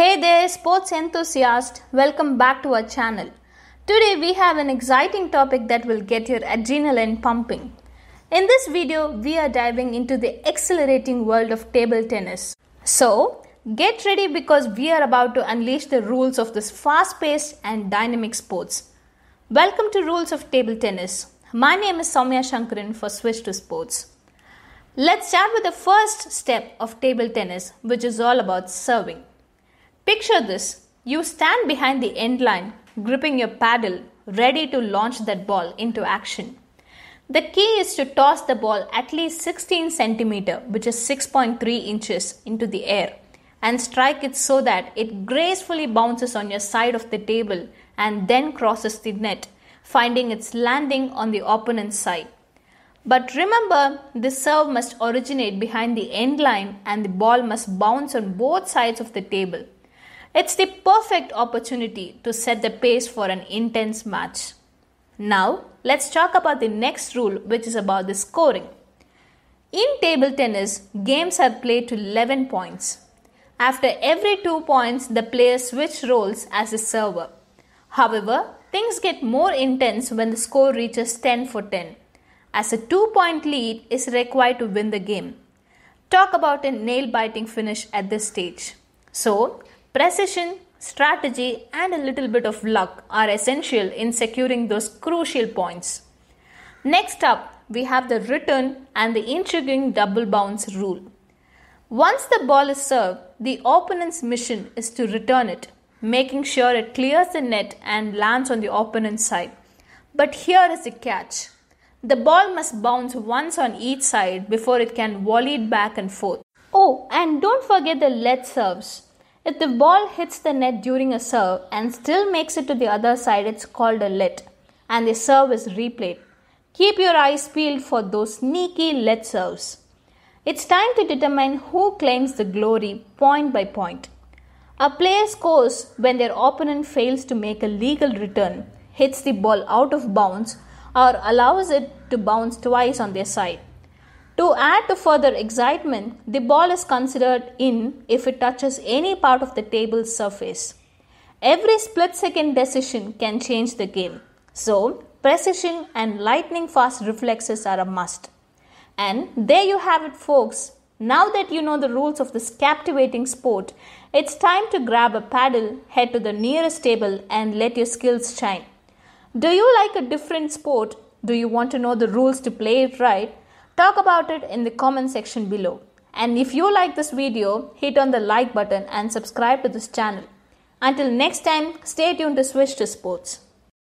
Hey there, sports enthusiast. Welcome back to our channel. Today we have an exciting topic that will get your adrenaline pumping. In this video, we are diving into the exhilarating world of table tennis. So, get ready because we are about to unleash the rules of this fast paced and dynamic sports. Welcome to Rules of Table Tennis. My name is Soumya Shankaran for Switch to Sports. Let's start with the first step of table tennis, which is all about serving. Picture this you stand behind the end line, gripping your paddle, ready to launch that ball into action. The key is to toss the ball at least 16 centimeter, which is 6.3 inches, into the air and strike it so that it gracefully bounces on your side of the table and then crosses the net, finding its landing on the opponent's side. But remember, the serve must originate behind the end line and the ball must bounce on both sides of the table. It's the perfect opportunity to set the pace for an intense match. Now, let's talk about the next rule, which is about the scoring. In table tennis, games are played to 11 points. After every 2 points, the player switches roles as a server. However, things get more intense when the score reaches 10 for 10, as a 2 point lead is required to win the game. Talk about a nail biting finish at this stage. So, Precision, strategy, and a little bit of luck are essential in securing those crucial points. Next up, we have the return and the intriguing double bounce rule. Once the ball is served, the opponent's mission is to return it, making sure it clears the net and lands on the opponent's side. But here is the catch the ball must bounce once on each side before it can volley it back and forth. Oh, and don't forget the let serves. If the ball hits the net during a serve and still makes it to the other side, it's called a let, and the serve is replayed. Keep your eyes peeled for those sneaky let serves. It's time to determine who claims the glory point by point. A player scores when their opponent fails to make a legal return, hits the ball out of bounds, or allows it to bounce twice on their side. To add to further excitement, the ball is considered in if it touches any part of the table's surface. Every split second decision can change the game. So, precision and lightning fast reflexes are a must. And there you have it, folks. Now that you know the rules of this captivating sport, it's time to grab a paddle, head to the nearest table, and let your skills shine. Do you like a different sport? Do you want to know the rules to play it right? Talk about it in the comment section below. And if you like this video, hit on the like button and subscribe to this channel. Until next time, stay tuned to Switch to Sports.